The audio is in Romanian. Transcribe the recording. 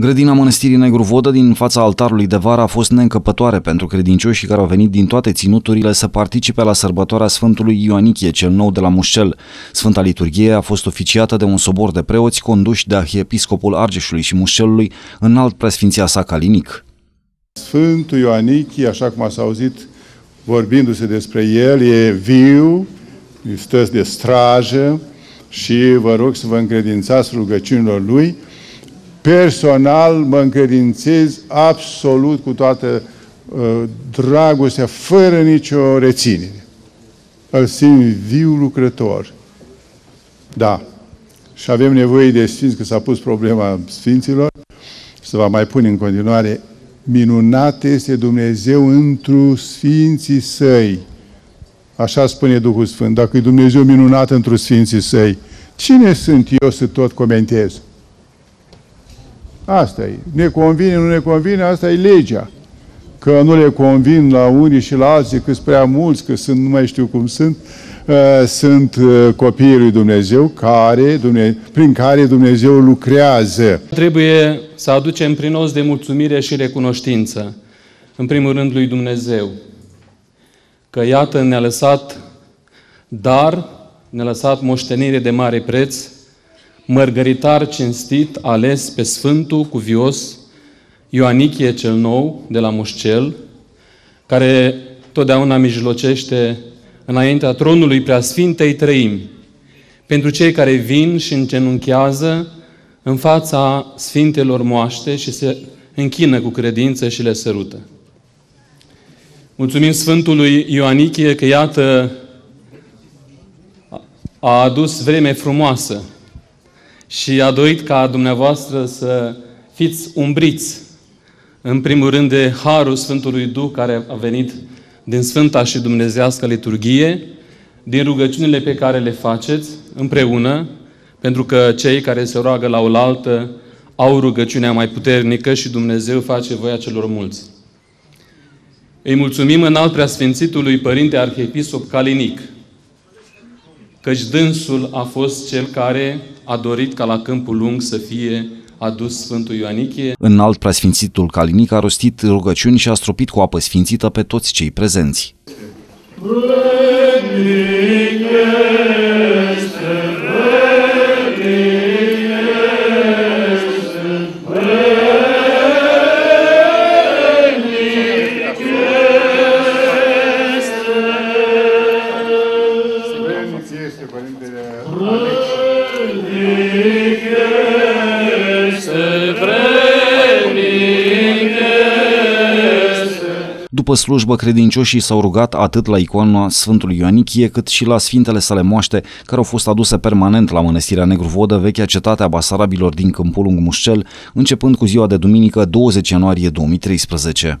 Grădina Mănăstirii Negru Vodă din fața altarului de vară a fost neîncăpătoare pentru credincioșii care au venit din toate ținuturile să participe la sărbătoarea Sfântului Ioanichie cel nou de la Mușcel. Sfânta liturghie a fost oficiată de un sobor de preoți conduși de arhiepiscopul Argeșului și Mușcelului, înalt preasfinția sa Calinic. Sfântul Ioanichie, așa cum ați auzit vorbindu-se despre el, e viu, stă de strajă și vă rog să vă încredințați rugăciunilor lui, personal mă încredințez absolut cu toată uh, dragostea, fără nicio reținere. Îl simt viu lucrător. Da. Și avem nevoie de sfinți, că s-a pus problema sfinților, să va mai pune în continuare, minunat este Dumnezeu întru sfinții săi. Așa spune Duhul Sfânt. Dacă e Dumnezeu minunat întru sfinții săi, cine sunt eu să tot comentez? Asta e. Ne convine, nu ne convine, asta e legea. Că nu le convin la unii și la alții, că sunt prea mulți, că sunt, nu mai știu cum sunt, uh, sunt uh, copiii lui Dumnezeu, care, Dumne, prin care Dumnezeu lucrează. Trebuie să aducem prin os de mulțumire și recunoștință, în primul rând lui Dumnezeu, că iată ne-a lăsat dar, ne-a lăsat moștenire de mare preț, mărgăritar cinstit ales pe Sfântul Cuvios Ioanichie cel Nou de la Mușcel, care totdeauna mijlocește înaintea tronului Preasfintei Trăimi, pentru cei care vin și îngenunchează în fața Sfintelor moaște și se închină cu credință și le sărută. Mulțumim Sfântului Ioanichie că, iată, a adus vreme frumoasă și a dorit ca dumneavoastră să fiți umbriți, în primul rând, de Harul Sfântului Duh care a venit din Sfânta și Dumnezească liturghie, din rugăciunile pe care le faceți împreună, pentru că cei care se roagă la oaltă au rugăciunea mai puternică și Dumnezeu face voia celor mulți. Îi mulțumim în alt preasfințitului Părinte Arhiepiscop Calinic, căci dânsul a fost cel care a dorit ca la câmpul lung să fie adus Sfântul Ioanichie. În alt preasfințitul Calinic a rostit rugăciuni și a stropit cu apă sfințită pe toți cei prezenți. După slujbă, credincioșii s-au rugat atât la icoana Sfântului Ioanichie, cât și la sfintele sale moaște, care au fost aduse permanent la Mănăstirea Negru Vodă, vechea cetate a Basarabilor din Câmpul Lung Mușcel, începând cu ziua de duminică 20 ianuarie 2013.